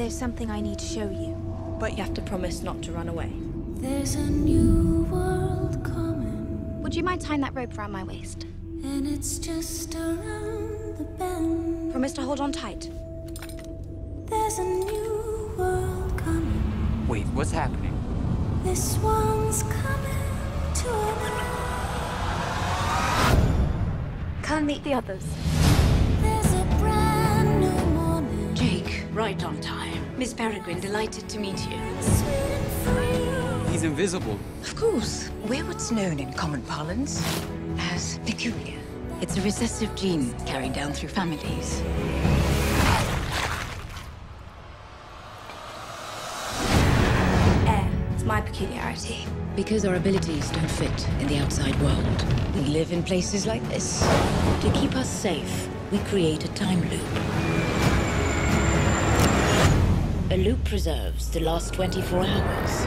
There's something I need to show you. But you have to promise not to run away. There's a new world coming, Would you mind tying that rope around my waist? and it's just around the bend. Promise to hold on tight. There's a new world coming. Wait, what's happening? This one's coming to an end. Come meet the others. There's a brand new morning, Jake, right on time. Miss Peregrine, delighted to meet you. sweet and free. He's invisible. Of course, we're what's known in common parlance as peculiar. It's a recessive gene carried down through families. Air. It's my peculiarity. Because our abilities don't fit in the outside world, we live in places like this. To keep us safe, we create a time loop. A loop preserves the last 24 hours.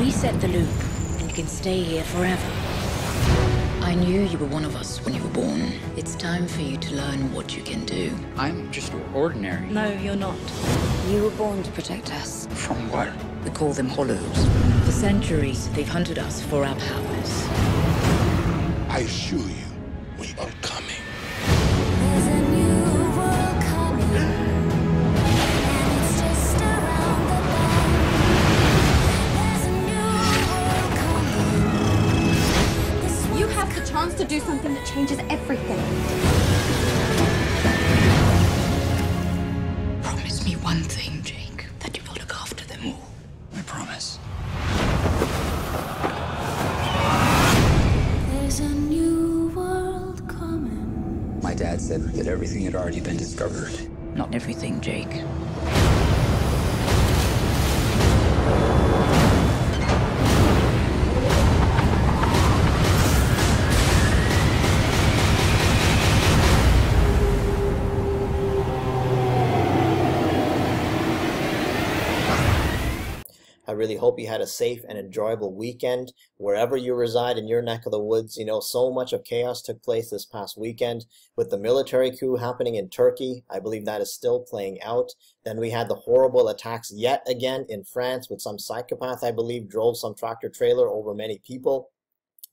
Reset the loop, and you can stay here forever. I knew you were one of us when you were born. It's time for you to learn what you can do. I'm just ordinary. No, you're not. You were born to protect us. From what? We call them hollows. For centuries, they've hunted us for our powers. I assure you, changes everything. Really hope you had a safe and enjoyable weekend wherever you reside in your neck of the woods. You know, so much of chaos took place this past weekend with the military coup happening in Turkey. I believe that is still playing out. Then we had the horrible attacks yet again in France with some psychopath, I believe, drove some tractor trailer over many people.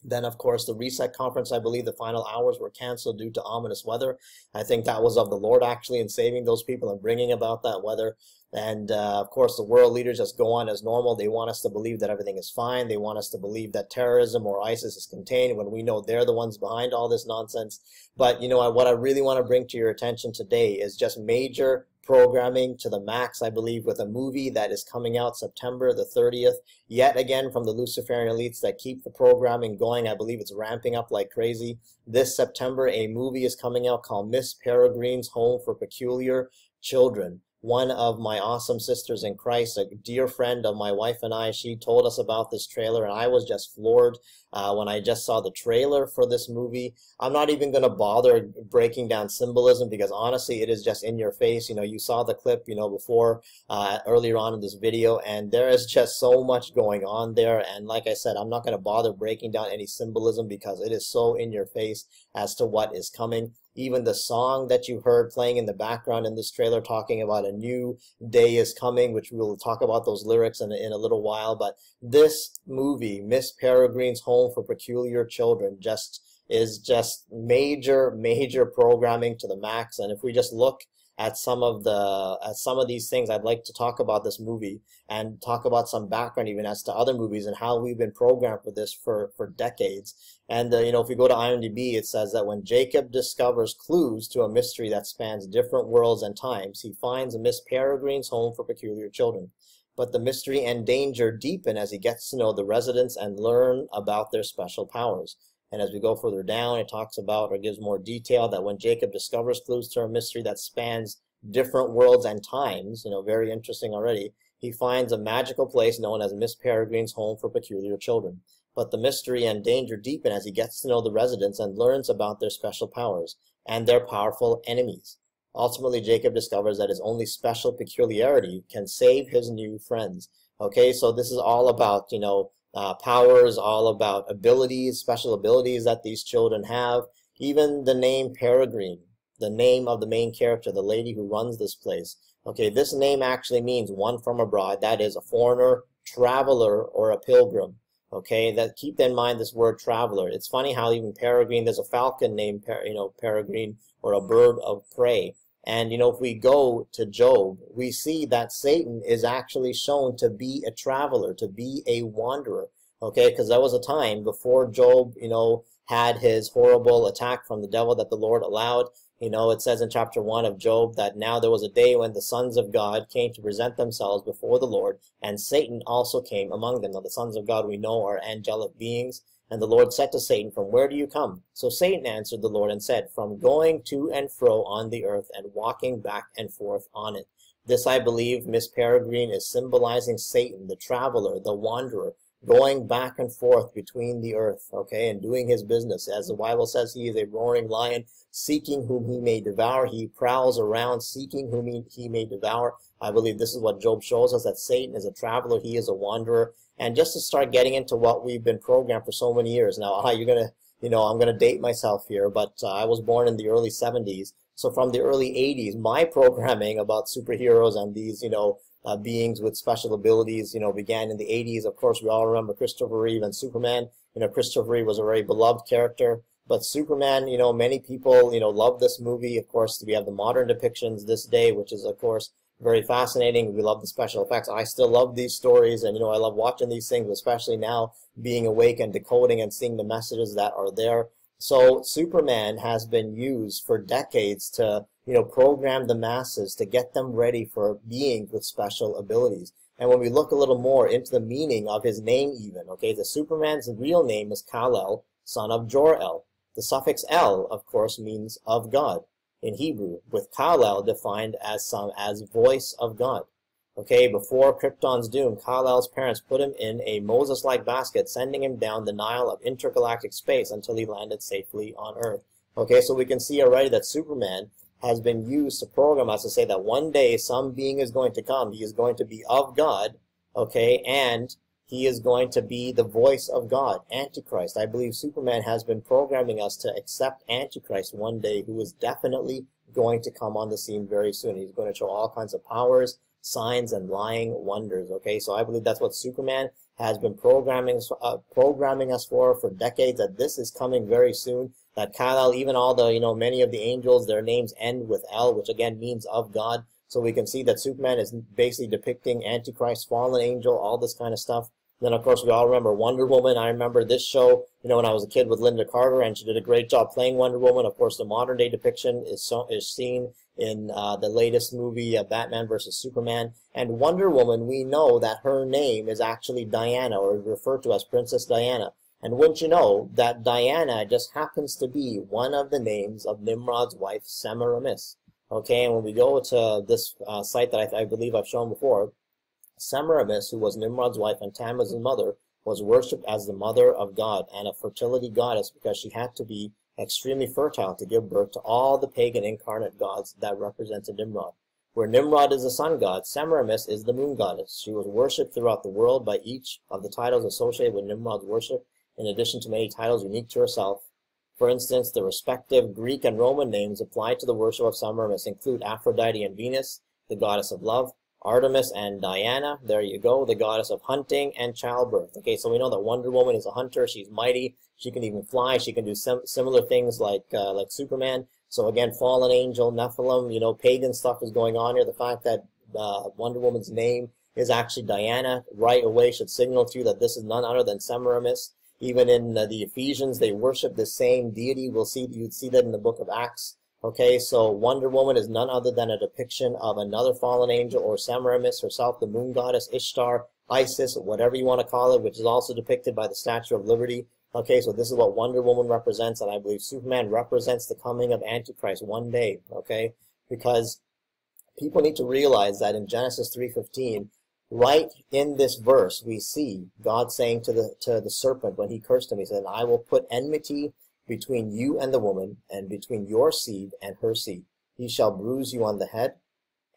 Then, of course, the reset conference, I believe the final hours were canceled due to ominous weather. I think that was of the Lord actually in saving those people and bringing about that weather. And uh, of course, the world leaders just go on as normal. They want us to believe that everything is fine. They want us to believe that terrorism or ISIS is contained when we know they're the ones behind all this nonsense. But you know what? What I really want to bring to your attention today is just major programming to the max, I believe, with a movie that is coming out September the 30th. Yet again, from the Luciferian elites that keep the programming going. I believe it's ramping up like crazy. This September, a movie is coming out called Miss Peregrine's Home for Peculiar Children one of my awesome sisters in Christ, a dear friend of my wife and I, she told us about this trailer, and I was just floored uh, when I just saw the trailer for this movie. I'm not even going to bother breaking down symbolism because honestly, it is just in your face. You know, you saw the clip, you know, before uh, earlier on in this video, and there is just so much going on there. And like I said, I'm not going to bother breaking down any symbolism because it is so in your face as to what is coming even the song that you heard playing in the background in this trailer talking about a new day is coming which we'll talk about those lyrics in, in a little while but this movie miss peregrine's home for peculiar children just is just major major programming to the max and if we just look at some of the at some of these things i'd like to talk about this movie and talk about some background even as to other movies and how we've been programmed for this for for decades. And uh, you know if we go to imdb it says that when jacob discovers clues to a mystery that spans different worlds and times he finds miss peregrine's home for peculiar children. But the mystery and danger deepen as he gets to know the residents and learn about their special powers and as we go further down, it talks about or gives more detail that when Jacob discovers clues to a mystery that spans different worlds and times, you know, very interesting already, he finds a magical place known as Miss Peregrine's Home for Peculiar Children. But the mystery and danger deepen as he gets to know the residents and learns about their special powers and their powerful enemies. Ultimately, Jacob discovers that his only special peculiarity can save his new friends. Okay, so this is all about, you know, uh, powers, all about abilities, special abilities that these children have. Even the name Peregrine, the name of the main character, the lady who runs this place, Okay, this name actually means one from abroad. That is a foreigner, traveler, or a pilgrim. Okay, that keep in mind this word traveler. It's funny how even peregrine, there's a falcon named you know peregrine or a bird of prey. And you know, if we go to Job, we see that Satan is actually shown to be a traveler, to be a wanderer. Okay, because that was a time before Job, you know, had his horrible attack from the devil that the Lord allowed. You know, it says in chapter 1 of Job that now there was a day when the sons of God came to present themselves before the Lord, and Satan also came among them. Now, the sons of God we know are angelic beings. And the Lord said to Satan, From where do you come? So Satan answered the Lord and said, From going to and fro on the earth and walking back and forth on it. This, I believe, Miss Peregrine is symbolizing Satan, the traveler, the wanderer, going back and forth between the earth, okay, and doing his business. As the Bible says, he is a roaring lion, seeking whom he may devour. He prowls around, seeking whom he, he may devour. I believe this is what Job shows us, that Satan is a traveler, he is a wanderer. And just to start getting into what we've been programmed for so many years now, ah, you're to, you know, I'm going to date myself here, but uh, I was born in the early 70s. So from the early 80s, my programming about superheroes and these, you know, uh, beings with special abilities, you know, began in the 80s. Of course, we all remember Christopher Reeve and Superman. You know, Christopher Reeve was a very beloved character. But Superman, you know, many people, you know, love this movie. Of course, we have the modern depictions this day, which is, of course, very fascinating. We love the special effects. I still love these stories, and, you know, I love watching these things, especially now being awake and decoding and seeing the messages that are there. So Superman has been used for decades to you know, program the masses to get them ready for beings with special abilities. And when we look a little more into the meaning of his name even, okay, the Superman's real name is Kal-El, son of Jor-El. The suffix El, of course, means of God in Hebrew, with Kal-El defined as some as voice of God. Okay, before Krypton's doom, Kal-El's parents put him in a Moses-like basket, sending him down the Nile of intergalactic space until he landed safely on Earth. Okay, so we can see already that Superman has been used to program us to say that one day some being is going to come. He is going to be of God, okay, and he is going to be the voice of God, Antichrist. I believe Superman has been programming us to accept Antichrist one day, who is definitely going to come on the scene very soon. He's going to show all kinds of powers, signs, and lying wonders. Okay, so I believe that's what Superman has been programming uh, programming us for for decades. That this is coming very soon that Kal-El, even all the, you know, many of the angels, their names end with L, which again means of God. So we can see that Superman is basically depicting Antichrist, fallen angel, all this kind of stuff. Then, of course, we all remember Wonder Woman. I remember this show, you know, when I was a kid with Lynda Carter, and she did a great job playing Wonder Woman. Of course, the modern day depiction is so, is seen in uh, the latest movie, uh, Batman versus Superman. And Wonder Woman, we know that her name is actually Diana, or referred to as Princess Diana. And wouldn't you know that Diana just happens to be one of the names of Nimrod's wife, Semiramis. Okay, and when we go to this uh, site that I, I, believe I've shown before, Semiramis, who was Nimrod's wife and Tammuz's mother, was worshipped as the mother of God and a fertility goddess because she had to be extremely fertile to give birth to all the pagan incarnate gods that represented Nimrod. Where Nimrod is the sun god, Semiramis is the moon goddess. She was worshipped throughout the world by each of the titles associated with Nimrod's worship in addition to many titles unique to herself. For instance, the respective Greek and Roman names applied to the worship of Semiramis include Aphrodite and Venus, the goddess of love, Artemis and Diana, there you go, the goddess of hunting and childbirth. Okay, so we know that Wonder Woman is a hunter, she's mighty, she can even fly, she can do sim similar things like uh, like Superman. So again, fallen angel, Nephilim, you know, pagan stuff is going on here. The fact that uh, Wonder Woman's name is actually Diana right away should signal to you that this is none other than Semiramis. Even in uh, the Ephesians, they worship the same deity. We'll see, you'd see that in the book of Acts. Okay, so Wonder Woman is none other than a depiction of another fallen angel or Semiramis herself, the moon goddess, Ishtar, Isis, whatever you want to call it, which is also depicted by the Statue of Liberty. Okay, so this is what Wonder Woman represents, and I believe Superman represents the coming of Antichrist one day, okay? Because people need to realize that in Genesis 3.15, right in this verse, we see God saying to the to the serpent when he cursed him, he said, "I will put enmity between you and the woman, and between your seed and her seed. He shall bruise you on the head,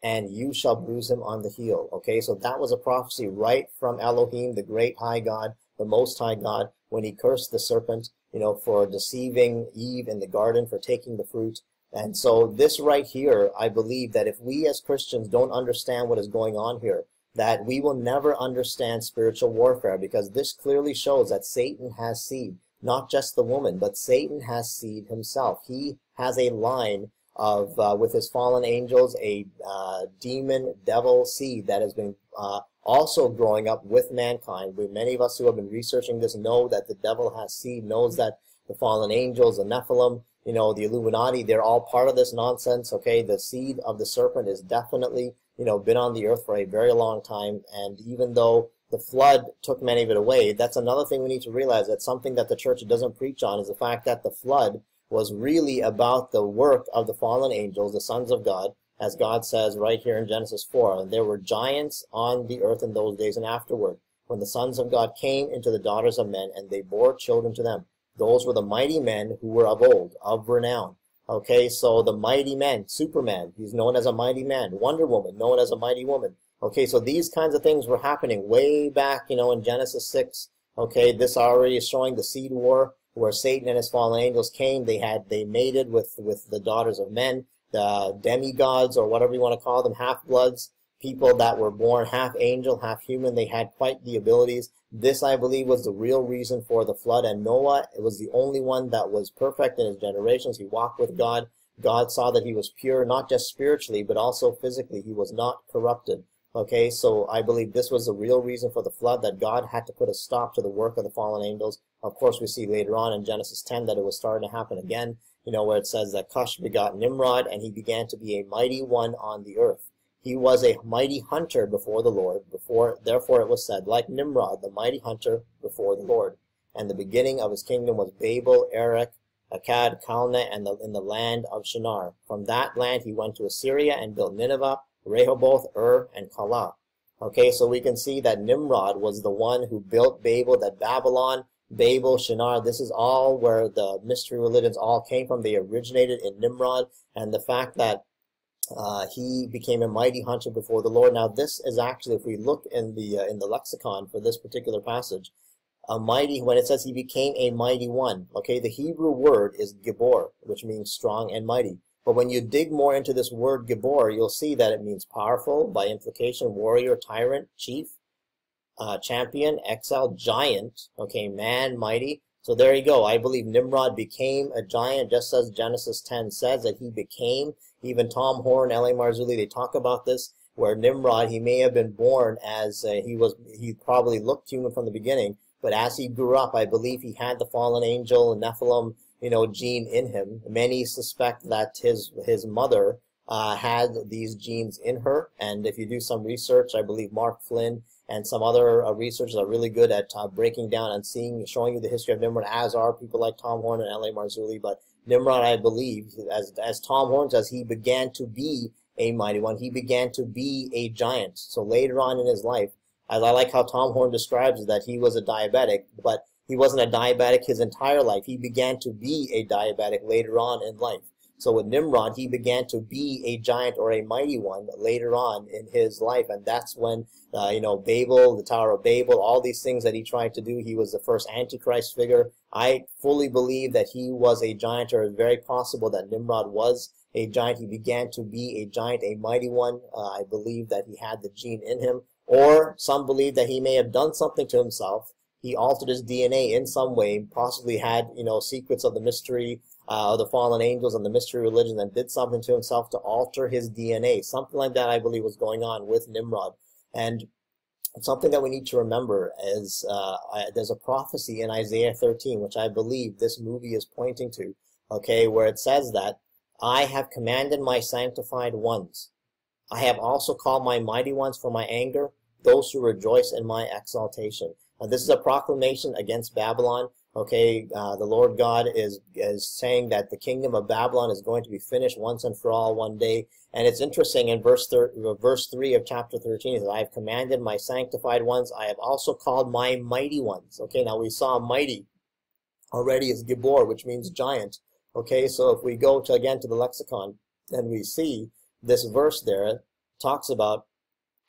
and you shall bruise him on the heel." Okay, so that was a prophecy right from Elohim, the great high God, the Most High God, when he cursed the serpent, you know, for deceiving Eve in the garden, for taking the fruit. And so this right here, I believe that if we as Christians don't understand what is going on here, that we will never understand spiritual warfare because this clearly shows that Satan has seed, not just the woman, but Satan has seed himself. He has a line of, uh, with his fallen angels, a uh, demon devil seed that has been uh, also growing up with mankind. We, many of us who have been researching this know that the devil has seed, knows that the fallen angels, the Nephilim, you know, the Illuminati, they're all part of this nonsense, okay? The seed of the serpent is definitely, you know, been on the earth for a very long time, and even though the flood took many of it away, that's another thing we need to realize, that something that the church doesn't preach on is the fact that the flood was really about the work of the fallen angels, the sons of God, as God says right here in Genesis 4. And there were giants on the earth in those days and afterward, when the sons of God came into the daughters of men, and they bore children to them. Those were the mighty men who were of old, of renown. Okay, so the mighty men, Superman, he's known as a mighty man. Wonder Woman, known as a mighty woman. Okay, so these kinds of things were happening way back, you know, in Genesis 6. Okay, this already is showing the seed war where Satan and his fallen angels came. They had, they mated with, with the daughters of men, the demigods, or whatever you want to call them, half-bloods, people that were born half angel, half human. They had quite the abilities. This, I believe, was the real reason for the flood. And Noah was the only one that was perfect in his generations. He walked with God. God saw that he was pure, not just spiritually, but also physically. He was not corrupted. Okay, so I believe this was the real reason for the flood, that God had to put a stop to the work of the fallen angels. Of course, we see later on in Genesis 10 that it was starting to happen again, you know, where it says that Cush begot Nimrod, and he began to be a mighty one on the earth. He was a mighty hunter before the Lord, before therefore it was said, like Nimrod, the mighty hunter before the Lord. And the beginning of his kingdom was Babel, Erech, Akkad, Calneh, and the, in the land of Shinar. From that land he went to Assyria and built Nineveh, Rehoboth, Ur, and Calah. Okay, so we can see that Nimrod was the one who built Babel, that Babylon, Babel, Shinar, this is all where the mystery religions all came from. They originated in Nimrod, and the fact that uh, he became a mighty hunter before the Lord. Now, this is actually, if we look in the uh, in the lexicon for this particular passage, a mighty when it says he became a mighty one. Okay, the Hebrew word is gibor, which means strong and mighty. But when you dig more into this word Gibor, you'll see that it means powerful, by implication, warrior, tyrant, chief, uh, champion, exile, giant, okay, man, mighty. So there you go. I believe Nimrod became a giant, just as Genesis 10 says that he became. Even Tom Horn, L.A. Marzulli, they talk about this, where Nimrod, he may have been born as uh, he was, he probably looked human from the beginning, but as he grew up, I believe he had the fallen angel, Nephilim, you know, gene in him. Many suspect that his his mother uh, had these genes in her, and if you do some research, I believe Mark Flynn and some other uh, researchers are really good at uh, breaking down and seeing, showing you the history of Nimrod, as are people like Tom Horn and L.A. Marzulli. But Nimrod, I believe, as as Tom Horn says, he began to be a mighty one. He began to be a giant. So later on in his life, as I like how Tom Horn describes that he was a diabetic, but he wasn't a diabetic his entire life. He began to be a diabetic later on in life. So with Nimrod, he began to be a giant or a mighty one later on in his life. And that's when, uh, you know, Babel, the Tower of Babel, all these things that he tried to do, he was the first Antichrist figure. I fully believe that he was a giant, or it's very possible that Nimrod was a giant. He began to be a giant, a mighty one. Uh, I believe that he had the gene in him. Or some believe that he may have done something to himself he altered his DNA in some way, possibly had, you know, secrets of the mystery uh, of the fallen angels and the mystery religion and did something to himself to alter his DNA. Something like that, I believe, was going on with Nimrod. And something that we need to remember is uh, there's a prophecy in Isaiah 13, which I believe this movie is pointing to, okay, where it says that I have commanded my sanctified ones. I have also called my mighty ones for my anger, those who rejoice in my exaltation. Uh, this is a proclamation against Babylon. Okay, uh, the Lord God is is saying that the kingdom of Babylon is going to be finished once and for all one day. And it's interesting in verse thir- verse three of chapter thirteen is I have commanded my sanctified ones. I have also called my mighty ones. Okay, now we saw mighty already is Gibor, which means giant. Okay, so if we go to again to the lexicon and we see this verse there talks about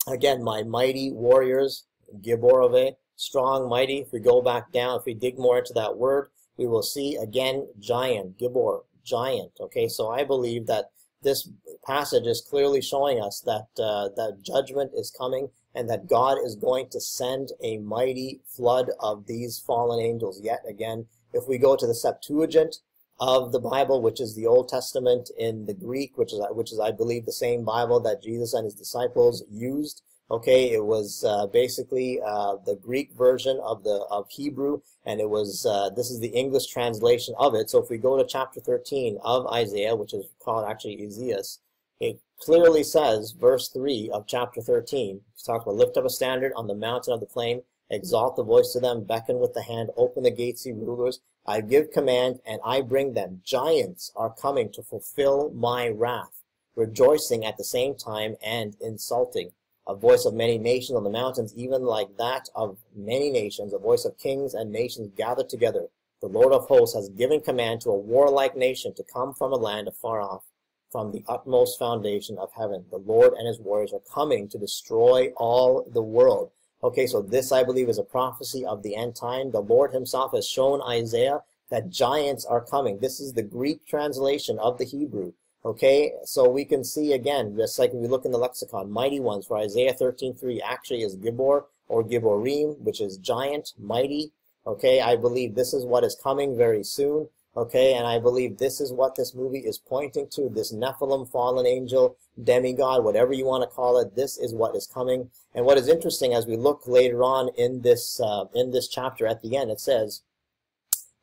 again my mighty warriors Giborove strong, mighty. If we go back down, if we dig more into that word, we will see again giant, Gibor, giant. Okay, so I believe that this passage is clearly showing us that uh, that judgment is coming and that God is going to send a mighty flood of these fallen angels yet again. If we go to the Septuagint of the Bible, which is the Old Testament in the Greek, which is which is I believe the same Bible that Jesus and his disciples used. Okay, it was uh, basically uh, the Greek version of the of Hebrew, and it was uh, this is the English translation of it. So if we go to chapter 13 of Isaiah, which is called actually Esaias, it clearly says, verse 3 of chapter 13, it talks about lift up a standard on the mountain of the plain, exalt the voice to them, beckon with the hand, open the gates, ye rulers. I give command, and I bring them. Giants are coming to fulfill my wrath, rejoicing at the same time and insulting a voice of many nations on the mountains, even like that of many nations, a voice of kings and nations gathered together. The Lord of hosts has given command to a warlike nation to come from a land afar off, from the utmost foundation of heaven. The Lord and his warriors are coming to destroy all the world. Okay, so this, I believe, is a prophecy of the end time. The Lord himself has shown Isaiah that giants are coming. This is the Greek translation of the Hebrew. Okay, so we can see again, just like we look in the lexicon, mighty ones for Isaiah 13.3 actually is Gibor or Giborim, which is giant, mighty. Okay, I believe this is what is coming very soon. Okay, and I believe this is what this movie is pointing to, this Nephilim, fallen angel, demigod, whatever you want to call it, this is what is coming. And what is interesting as we look later on in this, uh, in this chapter at the end, it says,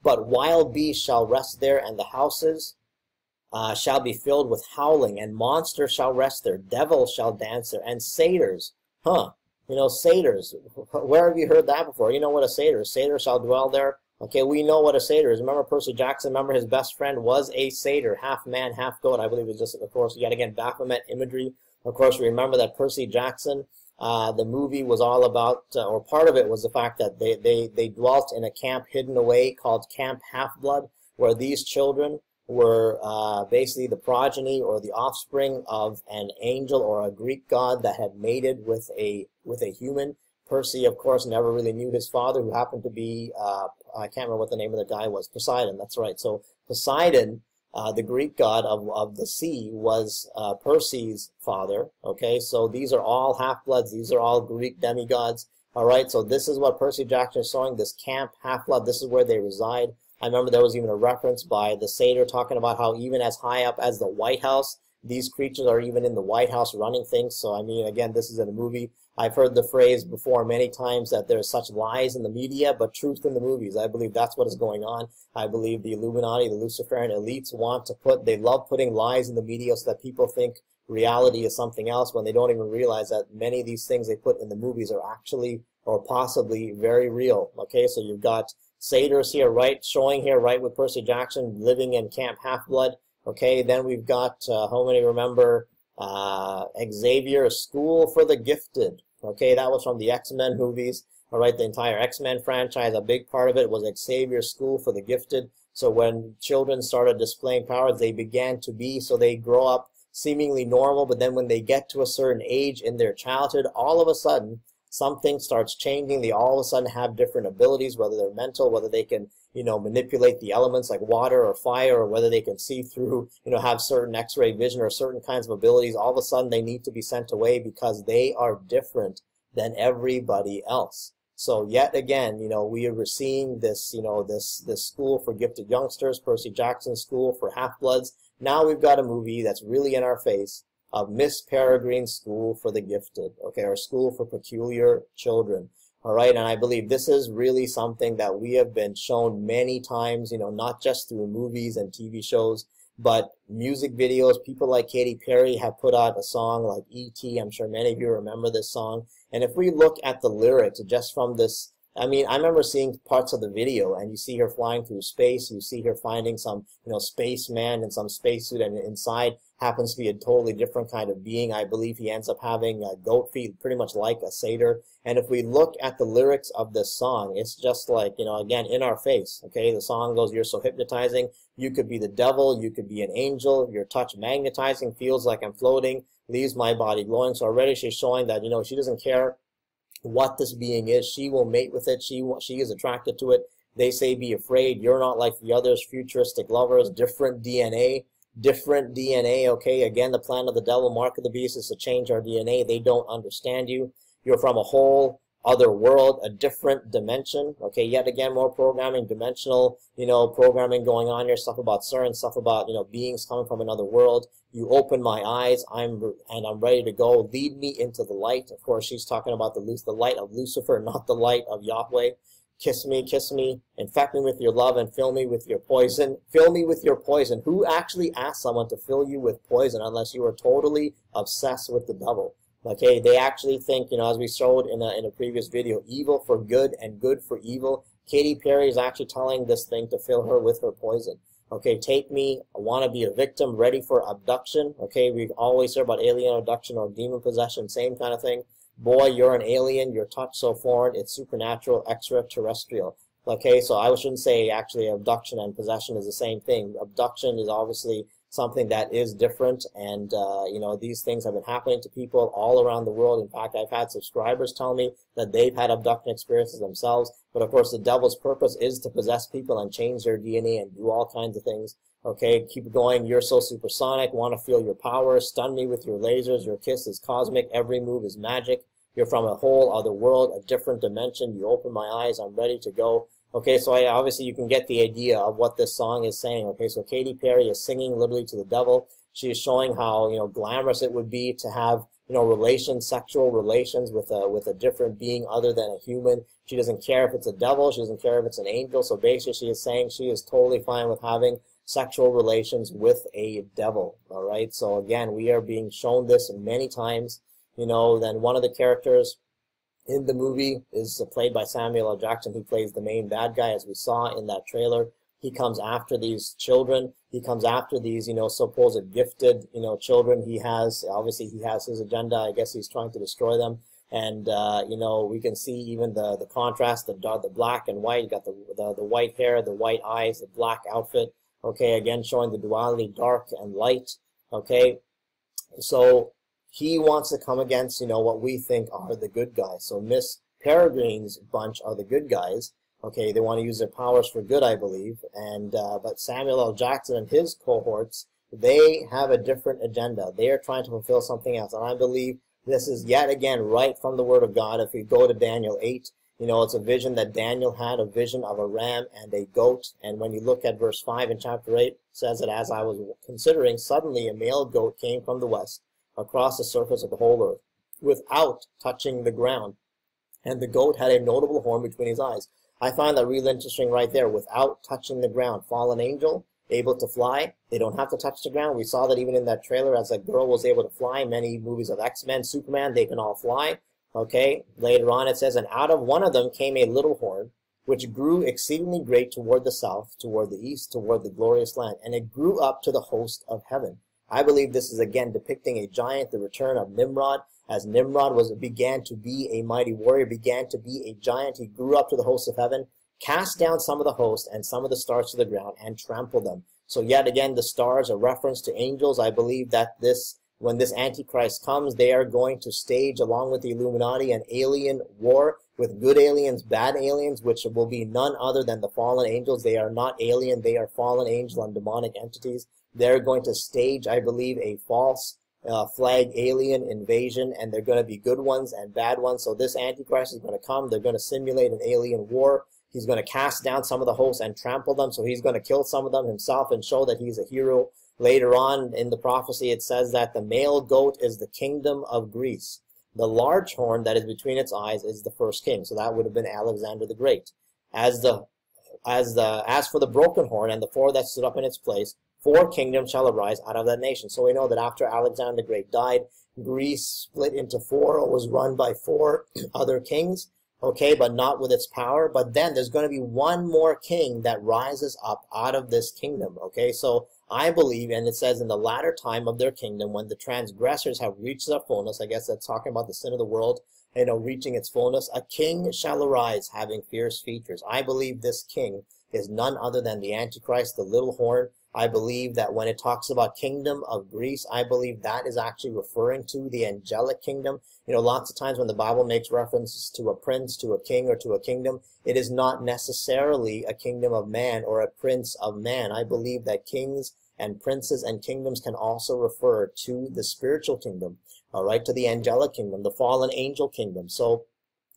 But wild beasts shall rest there, and the houses uh, shall be filled with howling, and monsters shall rest there, devils shall dance there, and satyrs. Huh. You know, satyrs. Where have you heard that before? You know what a satyr is. Satyr shall dwell there. Okay, we know what a satyr is. Remember Percy Jackson? Remember his best friend was a satyr, half man, half goat. I believe it was just, of course, yet again, Baphomet imagery. Of course, remember that Percy Jackson, uh, the movie was all about, uh, or part of it was the fact that they, they, they dwelt in a camp hidden away called Camp Half-Blood, where these children were uh, basically the progeny or the offspring of an angel or a Greek god that had mated with a with a human. Percy, of course, never really knew his father, who happened to be uh, I can't remember what the name of the guy was. Poseidon. That's right. So Poseidon, uh, the Greek god of of the sea, was uh, Percy's father. Okay, so these are all half bloods. These are all Greek demigods. All right, so this is what Percy Jackson is showing. This camp half blood. This is where they reside. I remember there was even a reference by the Satyr talking about how even as high up as the White House, these creatures are even in the White House running things. So, I mean, again, this is in a movie. I've heard the phrase before many times that there's such lies in the media, but truth in the movies. I believe that's what is going on. I believe the Illuminati, the Luciferian elites want to put, they love putting lies in the media so that people think reality is something else when they don't even realize that many of these things they put in the movies are actually or possibly very real. Okay, so you've got Satyrs here, right, showing here, right, with Percy Jackson living in Camp Half-Blood. Okay, then we've got, uh, how many remember, uh, Xavier, School for the Gifted. Okay, that was from the X-Men movies. All right, the entire X-Men franchise, a big part of it was Xavier School for the Gifted. So when children started displaying powers, they began to be, so they grow up seemingly normal, but then when they get to a certain age in their childhood, all of a sudden, something starts changing. They all of a sudden have different abilities, whether they're mental, whether they can, you know, manipulate the elements like water or fire, or whether they can see through, you know, have certain x-ray vision or certain kinds of abilities. All of a sudden they need to be sent away because they are different than everybody else. So yet again, you know, we are seeing this, you know, this, this school for gifted youngsters, Percy Jackson School for half-bloods. Now we've got a movie that's really in our face of Miss Peregrine's School for the Gifted, okay, or School for Peculiar Children. All right, and I believe this is really something that we have been shown many times, you know, not just through movies and TV shows, but music videos. People like Katy Perry have put out a song like E.T. I'm sure many of you remember this song. And if we look at the lyrics just from this I mean, I remember seeing parts of the video, and you see her flying through space. You see her finding some, you know, spaceman in some spacesuit, and inside happens to be a totally different kind of being. I believe he ends up having uh, goat feet, pretty much like a satyr. And if we look at the lyrics of this song, it's just like, you know, again, in our face. Okay, the song goes, "You're so hypnotizing. You could be the devil. You could be an angel. Your touch magnetizing. Feels like I'm floating. Leaves my body glowing." So already she's showing that, you know, she doesn't care what this being is. She will mate with it. She she is attracted to it. They say be afraid. You're not like the others, futuristic lovers, different DNA, different DNA. Okay, again, the plan of the devil, mark of the beast, is to change our DNA. They don't understand you. You're from a whole other world, a different dimension. Okay, yet again, more programming, dimensional, you know, programming going on here, stuff about CERN, stuff about, you know, beings coming from another world. You open my eyes, I'm, and I'm ready to go. Lead me into the light. Of course, she's talking about the, the light of Lucifer, not the light of Yahweh. Kiss me, kiss me, infect me with your love, and fill me with your poison. Fill me with your poison. Who actually asked someone to fill you with poison unless you are totally obsessed with the devil? Okay, they actually think, you know, as we showed in a, in a previous video, evil for good and good for evil. Katy Perry is actually telling this thing to fill her with her poison. Okay, take me, I want to be a victim, ready for abduction. Okay, we've always heard about alien abduction or demon possession, same kind of thing. Boy, you're an alien, your touch so foreign, it's supernatural, extraterrestrial. Okay, so I shouldn't say actually abduction and possession is the same thing. Abduction is obviously something that is different. And uh, you know these things have been happening to people all around the world. In fact i've had subscribers tell me that they've had abduction experiences themselves. But of course the devil's purpose is to possess people and change their dna and do all kinds of things. Okay keep going. You're so supersonic. Want to feel your power? Stun me with your lasers. Your kiss is cosmic. Every move is magic. You're from a whole other world a different dimension. You open my eyes. I'm ready to go Okay, so I, obviously you can get the idea of what this song is saying. Okay, so Katy Perry is singing literally to the devil. She is showing how you know glamorous it would be to have you know relations, sexual relations with a with a different being other than a human. She doesn't care if it's a devil. She doesn't care if it's an angel. So basically, she is saying she is totally fine with having sexual relations with a devil. All right. So again, we are being shown this many times. You know, then one of the characters in the movie is played by Samuel L. Jackson. He plays the main bad guy, as we saw in that trailer. He comes after these children. He comes after these, you know, supposed gifted, you know, children. He has obviously he has his agenda. I guess he's trying to destroy them. And uh, you know, we can see even the the contrast, the the black and white. You got the, the the white hair, the white eyes, the black outfit. Okay, again showing the duality, dark and light. Okay, so he wants to come against, you know, what we think are the good guys. So Miss Peregrine's bunch are the good guys. Okay, they want to use their powers for good, I believe. And uh, but Samuel L. Jackson and his cohorts, they have a different agenda. They are trying to fulfill something else. And I believe this is yet again right from the Word of God. If we go to Daniel 8, you know, it's a vision that Daniel had, a vision of a ram and a goat. And when you look at verse 5 in chapter 8, says that as I was considering, suddenly a male goat came from the west across the surface of the whole earth without touching the ground. And the goat had a notable horn between his eyes. I find that really interesting right there, without touching the ground. Fallen angel, able to fly. They don't have to touch the ground. We saw that even in that trailer as a girl was able to fly. Many movies of X-Men, Superman, they can all fly. Okay, later on it says, and out of one of them came a little horn, which grew exceedingly great toward the south, toward the east, toward the glorious land, and it grew up to the host of heaven. I believe this is again depicting a giant, the return of Nimrod, as Nimrod was began to be a mighty warrior, began to be a giant. He grew up to the hosts of heaven, cast down some of the hosts and some of the stars to the ground, and trampled them. So yet again, the stars are reference to angels. I believe that this, when this Antichrist comes, they are going to stage, along with the Illuminati, an alien war with good aliens, bad aliens, which will be none other than the fallen angels. They are not alien; they are fallen angel and demonic entities. They're going to stage, I believe, a false uh, flag alien invasion, and they're going to be good ones and bad ones. So this Antichrist is going to come. They're going to simulate an alien war. He's going to cast down some of the hosts and trample them. So he's going to kill some of them himself and show that he's a hero. Later on in the prophecy, it says that the male goat is the kingdom of Greece. The large horn that is between its eyes is the first king. So that would have been Alexander the Great. As the as the as for the broken horn and the four that stood up in its place, four kingdoms shall arise out of that nation. So we know that after Alexander the Great died, Greece split into four or was run by four other kings, okay, but not with its power. But then there's going to be one more king that rises up out of this kingdom, okay? So I believe, and it says in the latter time of their kingdom, when the transgressors have reached their fullness, I guess that's talking about the sin of the world, you know, reaching its fullness, a king shall arise having fierce features. I believe this king is none other than the Antichrist, the little horn, I believe that when it talks about kingdom of Greece, I believe that is actually referring to the angelic kingdom. You know, lots of times when the Bible makes references to a prince, to a king, or to a kingdom, it is not necessarily a kingdom of man or a prince of man. I believe that kings and princes and kingdoms can also refer to the spiritual kingdom, all right, to the angelic kingdom, the fallen angel kingdom. So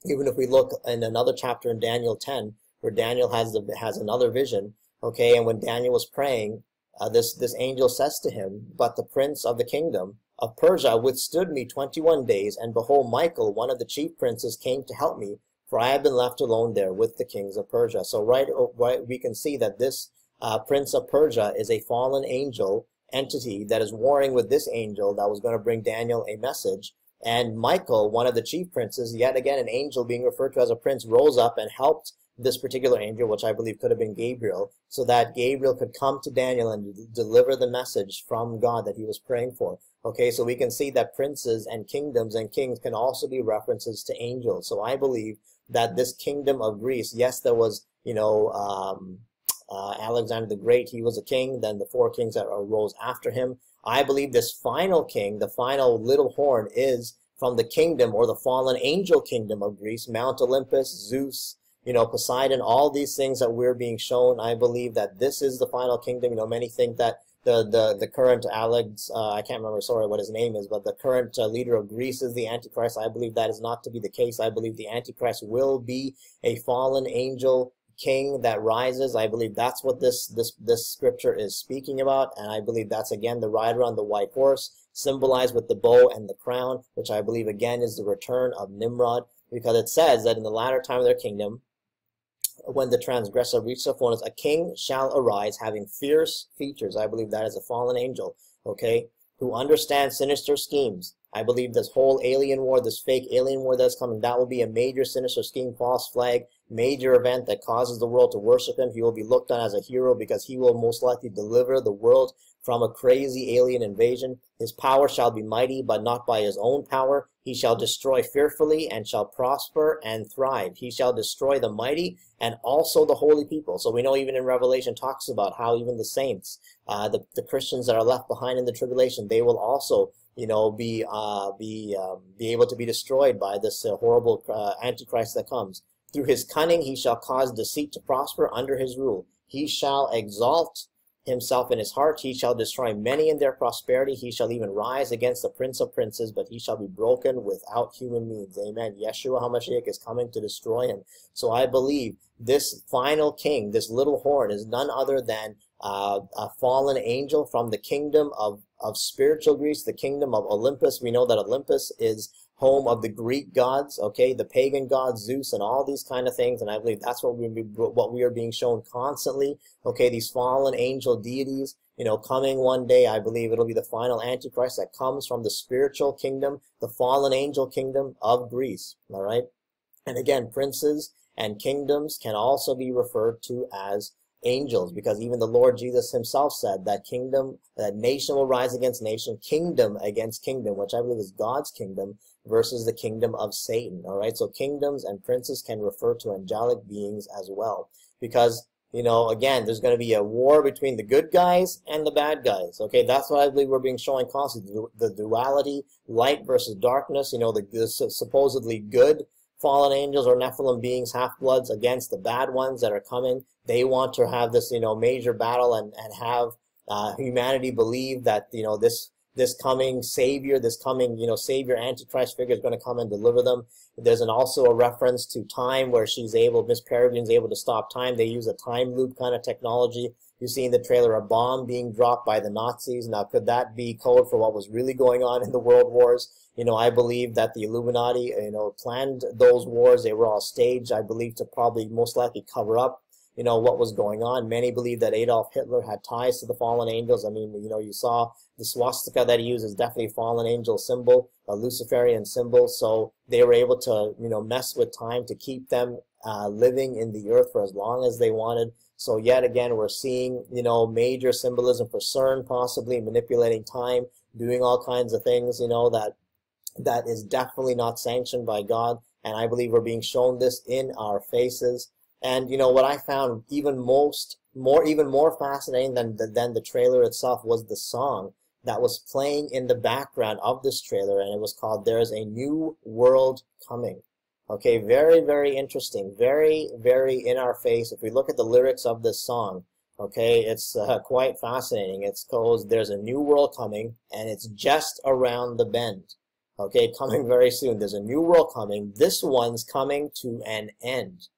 even if we look in another chapter in Daniel 10, where Daniel has the, has another vision, okay, and when Daniel was praying, uh, this this angel says to him, "But the prince of the kingdom of Persia withstood me twenty one days, and behold, Michael, one of the chief princes, came to help me, for I have been left alone there with the kings of Persia." So right, oh, right we can see that this uh, prince of Persia is a fallen angel entity that is warring with this angel that was going to bring Daniel a message. And Michael, one of the chief princes, yet again an angel being referred to as a prince, rose up and helped this particular angel, which I believe could have been Gabriel, so that Gabriel could come to Daniel and deliver the message from God that he was praying for. Okay, so we can see that princes and kingdoms and kings can also be references to angels. So I believe that this kingdom of Greece, yes, there was, you know, um, uh, Alexander the Great, he was a king, then the four kings that arose after him. I believe this final king, the final little horn, is from the kingdom or the fallen angel kingdom of Greece, Mount Olympus, Zeus, you know, Poseidon, all these things that we're being shown. I believe that this is the final kingdom. You know, many think that the the the current Alex, uh, I can't remember, sorry, what his name is, but the current uh, leader of Greece is the Antichrist. I believe that is not to be the case. I believe the Antichrist will be a fallen angel king that rises. I believe that's what this this this scripture is speaking about, and I believe that's again the rider on the white horse, symbolized with the bow and the crown, which I believe again is the return of Nimrod, because it says that in the latter time of their kingdom, when the transgressor reaches the fullness, a king shall arise having fierce features. I believe that is a fallen angel, okay, who understands sinister schemes. I believe this whole alien war, this fake alien war that's coming, that will be a major sinister scheme, false flag, major event that causes the world to worship him. He will be looked on as a hero because he will most likely deliver the world from a crazy alien invasion. His power shall be mighty, but not by his own power. He shall destroy fearfully and shall prosper and thrive. He shall destroy the mighty and also the holy people. So we know even in Revelation talks about how even the saints, uh, the, the Christians that are left behind in the tribulation, they will also you know, be uh, be um, be able to be destroyed by this uh, horrible uh, antichrist that comes. Through his cunning, he shall cause deceit to prosper under his rule. He shall exalt himself in his heart. He shall destroy many in their prosperity. He shall even rise against the prince of princes, but he shall be broken without human means. Amen. Yeshua HaMashiach is coming to destroy him. So I believe this final king, this little horn, is none other than uh, a fallen angel from the kingdom of, of spiritual Greece, the kingdom of Olympus. We know that Olympus is home of the Greek gods, okay, the pagan gods, Zeus, and all these kind of things. And I believe that's what we what we are being shown constantly. Okay, these fallen angel deities, you know, coming one day. I believe it'll be the final Antichrist that comes from the spiritual kingdom, the fallen angel kingdom of Greece. All right, and again, princes and kingdoms can also be referred to as angels because even the Lord Jesus himself said that kingdom, that nation will rise against nation, kingdom against kingdom, which I believe is God's kingdom versus the kingdom of Satan. All right. So kingdoms and princes can refer to angelic beings as well because you know, again, there's going to be a war between the good guys and the bad guys. Okay, that's what I believe we're being showing constantly the duality, light versus darkness. You know, the, the supposedly good fallen angels or Nephilim beings, half bloods against the bad ones that are coming. They want to have this, you know, major battle and, and have uh, humanity believe that, you know, this this coming savior, this coming, you know, savior antichrist figure is going to come and deliver them. There's an also a reference to time where she's able, Miss Peregrine's able to stop time. They use a time loop kind of technology. You see in the trailer a bomb being dropped by the Nazis. Now, could that be code for what was really going on in the world wars? You know, I believe that the Illuminati, you know, planned those wars. They were all staged, I believe, to probably most likely cover up, you know, what was going on. Many believe that Adolf Hitler had ties to the fallen angels. I mean, you know, you saw the swastika that he used is definitely a fallen angel symbol, a Luciferian symbol. So they were able to, you know, mess with time to keep them uh, living in the earth for as long as they wanted. So yet again, we're seeing, you know, major symbolism for CERN possibly manipulating time, doing all kinds of things, you know, that that is definitely not sanctioned by God. And I believe we're being shown this in our faces. And, you know, what I found even most more even more fascinating than the, than the trailer itself was the song that was playing in the background of this trailer, and it was called "There's a New World Coming." Okay, very very interesting, very very in our face. If we look at the lyrics of this song, okay, it's uh, quite fascinating. It's called "There's a New World Coming," and it's just around the bend. Okay, coming very soon. There's a new world coming. This one's coming to an end.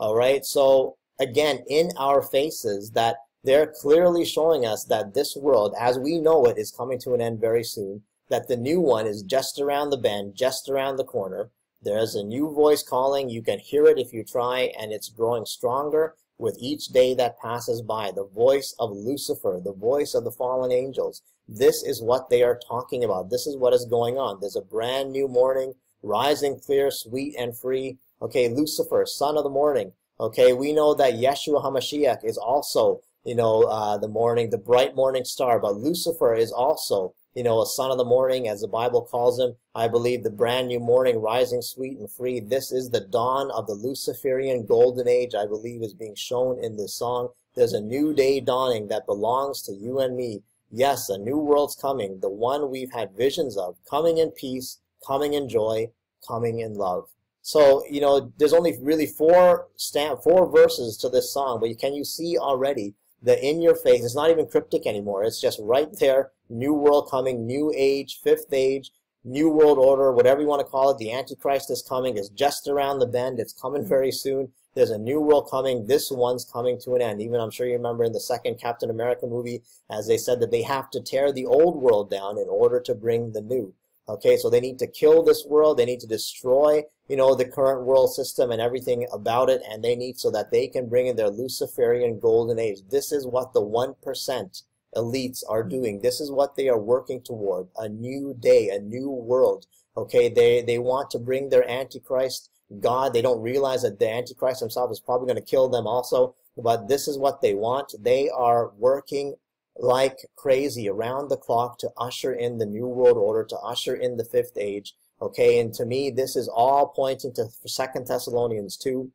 All right, so again, in our faces, that they're clearly showing us that this world, as we know it, is coming to an end very soon. That the new one is just around the bend, just around the corner. There's a new voice calling. You can hear it if you try, and it's growing stronger with each day that passes by. The voice of Lucifer, the voice of the fallen angels. This is what they are talking about. This is what is going on. There's a brand new morning, rising clear, sweet, and free. Okay, Lucifer, son of the morning. Okay, we know that Yeshua HaMashiach is also, you know, uh, the morning, the bright morning star, but Lucifer is also, you know, a son of the morning, as the Bible calls him. I believe the brand new morning, rising sweet and free. This is the dawn of the Luciferian golden age, I believe, is being shown in this song. There's a new day dawning that belongs to you and me. Yes, a new world's coming, the one we've had visions of, coming in peace, coming in joy, coming in love. So, you know, there's only really four stamp, four verses to this song, but you can you see already the in your face? It's not even cryptic anymore. It's just right there. New world coming, new age, fifth age, new world order, whatever you want to call it. The Antichrist is coming. It's just around the bend. It's coming mm-hmm. very soon. There's a new world coming. This one's coming to an end. Even I'm sure you remember in the second Captain America movie, as they said that they have to tear the old world down in order to bring the new. Okay, so they need to kill this world. They need to destroy, you know, the current world system and everything about it, and they need so that they can bring in their Luciferian golden age. This is what the one percent elites are mm-hmm. doing. This is what they are working toward: a new day, a new world. Okay, they they want to bring their Antichrist God. They don't realize that the Antichrist himself is probably going to kill them also. But this is what they want. They are working like crazy around the clock to usher in the new world order, to usher in the fifth age. Okay, and to me, this is all pointing to Second Thessalonians 2,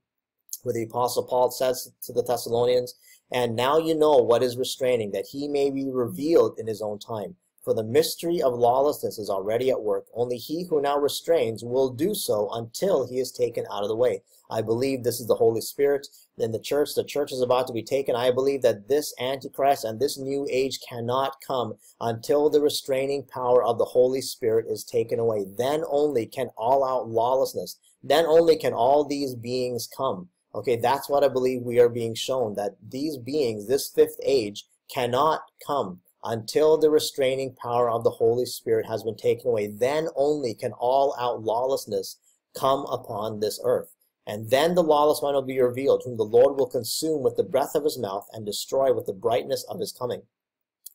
where the Apostle Paul says to the Thessalonians, And now you know what is restraining, that he may be revealed in his own time. For the mystery of lawlessness is already at work. Only he who now restrains will do so until he is taken out of the way. I believe this is the Holy Spirit in the church. The church is about to be taken. I believe that this Antichrist and this new age cannot come until the restraining power of the Holy Spirit is taken away. Then only can all out lawlessness, then only can all these beings come. Okay, that's what I believe we are being shown, that these beings, this fifth age, cannot come until the restraining power of the Holy Spirit has been taken away. Then only can all out lawlessness come upon this earth. And then the lawless one will be revealed, whom the Lord will consume with the breath of his mouth and destroy with the brightness of his coming.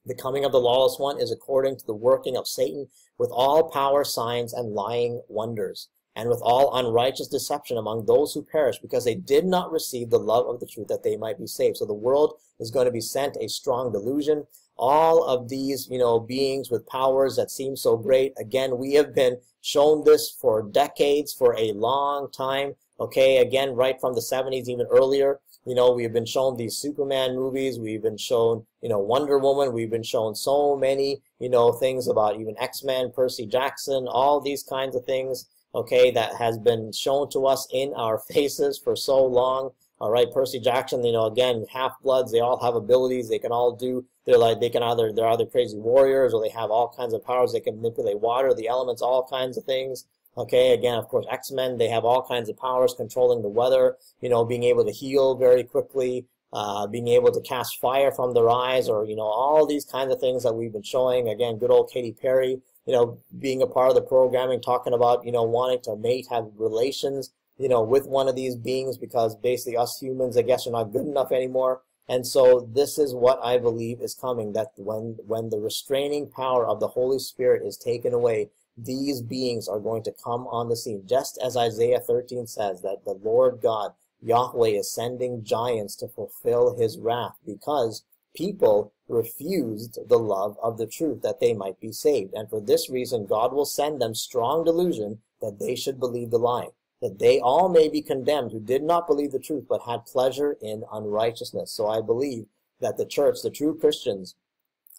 The coming of the lawless one is according to the working of Satan with all power, signs, and lying wonders, and with all unrighteous deception among those who perish, because they did not receive the love of the truth that they might be saved. So the world is going to be sent a strong delusion all of these, you know, beings with powers that seem so great. Again, we have been shown this for decades, for a long time. Okay, again, right from the 70s, even earlier. You know, we've been shown these Superman movies. We've been shown, you know, Wonder Woman. We've been shown so many, you know, things about even X-Men, Percy Jackson, all these kinds of things. Okay, that has been shown to us in our faces for so long. All right, Percy Jackson, you know, again, half-bloods, they all have abilities. They can all do, they're like, they can either, they're either crazy warriors or they have all kinds of powers. They can manipulate water, the elements, all kinds of things. Okay, again, of course, X-Men, they have all kinds of powers, controlling the weather, you know, being able to heal very quickly, uh, being able to cast fire from their eyes, or, you know, all these kinds of things that we've been showing. Again, good old Katy Perry, you know, being a part of the programming, talking about, you know, wanting to mate, have relations, you know, with one of these beings because basically us humans, I guess, are not good enough anymore. And so this is what I believe is coming, that when, when the restraining power of the Holy Spirit is taken away, these beings are going to come on the scene. Just as Isaiah 13 says, that the Lord God, Yahweh, is sending giants to fulfill his wrath because people refused the love of the truth that they might be saved. And for this reason, God will send them strong delusion that they should believe the lie. that they all may be condemned who did not believe the truth but had pleasure in unrighteousness. So I believe that the church, the true Christians,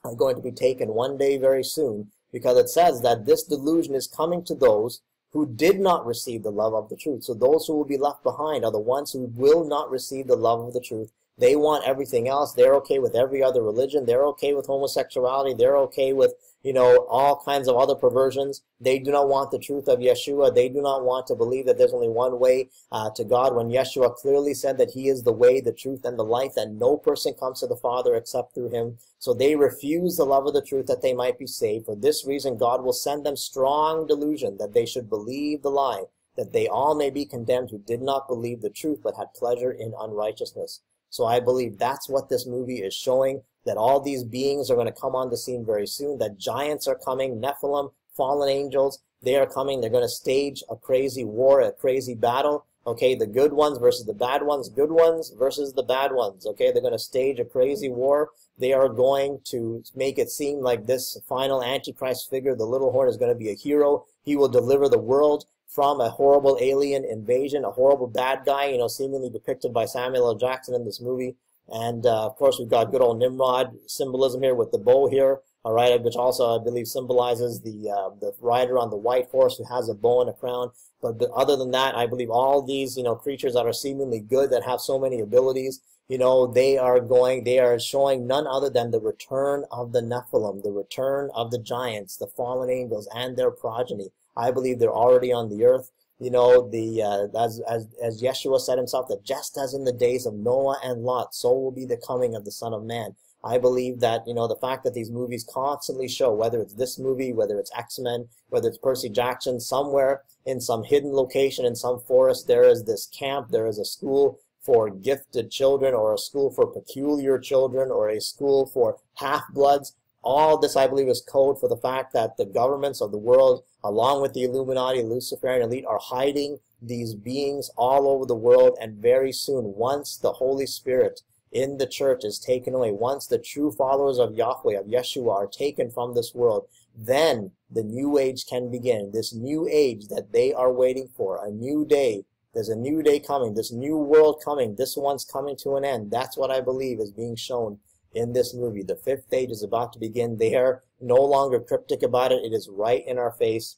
are going to be taken one day very soon because it says that this delusion is coming to those who did not receive the love of the truth. So those who will be left behind are the ones who will not receive the love of the truth. They want everything else. They're okay with every other religion. They're okay with homosexuality. They're okay with, you know, all kinds of other perversions. They do not want the truth of Yeshua. They do not want to believe that there's only one way uh, to God when Yeshua clearly said that he is the way, the truth, and the life, that no person comes to the Father except through him. So they refuse the love of the truth that they might be saved. For this reason, God will send them strong delusion that they should believe the lie, that they all may be condemned who did not believe the truth but had pleasure in unrighteousness. So I believe that's what this movie is showing, that all these beings are going to come on the scene very soon, that giants are coming, Nephilim, fallen angels, they are coming. They're going to stage a crazy war, a crazy battle. Okay, the good ones versus the bad ones, good ones versus the bad ones. Okay, they're going to stage a crazy war. They are going to make it seem like this final Antichrist figure, the little horn, is going to be a hero. He will deliver the world from a horrible alien invasion, a horrible bad guy, you know, seemingly depicted by Samuel L. Jackson in this movie. And uh, of course, we've got good old Nimrod symbolism here with the bow here, all right, which also I believe symbolizes the uh, the rider on the white horse who has a bow and a crown. But, but other than that, I believe all these you know creatures that are seemingly good that have so many abilities, you know, they are going, they are showing none other than the return of the Nephilim, the return of the giants, the fallen angels, and their progeny. I believe they're already on the earth. You know, the uh, as as as Yeshua said himself, that just as in the days of Noah and Lot, so will be the coming of the Son of Man. I believe that you know the fact that these movies constantly show, whether it's this movie, whether it's X Men, whether it's Percy Jackson, somewhere in some hidden location in some forest, there is this camp, there is a school for gifted children, or a school for peculiar children, or a school for half bloods. All this, I believe, is code for the fact that the governments of the world, along with the Illuminati, Luciferian elite, are hiding these beings all over the world. And very soon, once the Holy Spirit in the church is taken away, once the true followers of Yahweh, of Yeshua, are taken from this world, then the new age can begin. This new age that they are waiting for, a new day. There's a new day coming, this new world coming, this one's coming to an end. That's what I believe is being shown in this movie. The fifth age is about to begin. They are no longer cryptic about it. It is right in our face.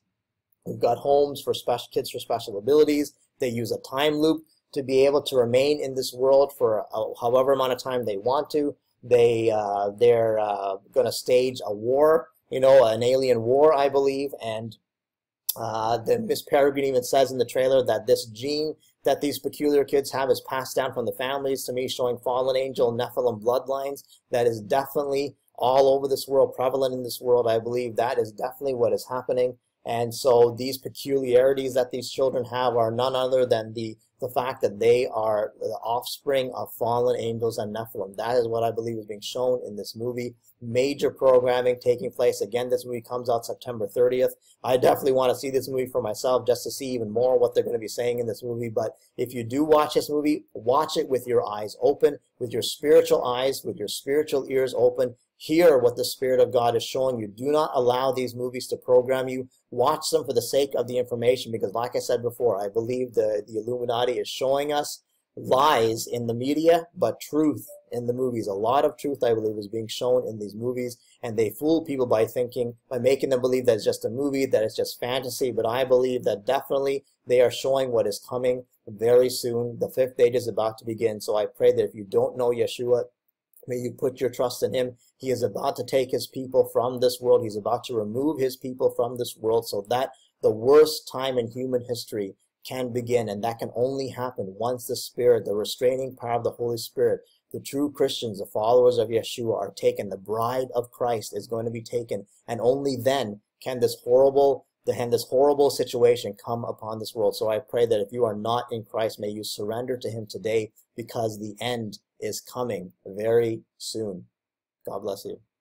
We've got homes for special kids for special abilities. They use a time loop to be able to remain in this world for uh, however amount of time they want to. They uh, they're uh, going to stage a war, you know, an alien war, I believe, and uh, the Miss Peregrine even says in the trailer that this gene that these peculiar kids have is passed down from the families to me, showing fallen angel Nephilim bloodlines. That is definitely all over this world, prevalent in this world. I believe that is definitely what is happening. And so these peculiarities that these children have are none other than the, the fact that they are the offspring of fallen angels and Nephilim. That is what I believe is being shown in this movie. Major programming taking place. Again, this movie comes out September 30th. I definitely want to see this movie for myself just to see even more what they're going to be saying in this movie. But if you do watch this movie, watch it with your eyes open, with your spiritual eyes, with your spiritual ears open hear what the Spirit of God is showing you. Do not allow these movies to program you. Watch them for the sake of the information because, like I said before, I believe the, the Illuminati is showing us lies in the media, but truth in the movies. A lot of truth, I believe, is being shown in these movies, and they fool people by thinking, by making them believe that it's just a movie, that it's just fantasy. But I believe that definitely they are showing what is coming very soon. The fifth age is about to begin. So I pray that if you don't know Yeshua, May you put your trust in him. He is about to take his people from this world. He's about to remove his people from this world so that the worst time in human history can begin. And that can only happen once the Spirit, the restraining power of the Holy Spirit, the true Christians, the followers of Yeshua are taken. The bride of Christ is going to be taken. And only then can this horrible and this horrible situation come upon this world. So I pray that if you are not in Christ, may you surrender to him today because the end is coming very soon. God bless you.